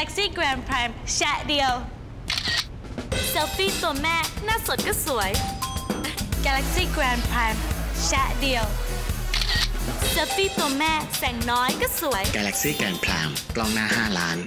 Galaxy Grand Prime แชะเดียว เซลฟี่ตัวแม่หน้าสดก็สวย Galaxy Grand Prime แชะเดียว เซลฟี่ตัวแม่แสงน้อยก็สวย Galaxy Grand Prime กล้องหน้า 5 ล้าน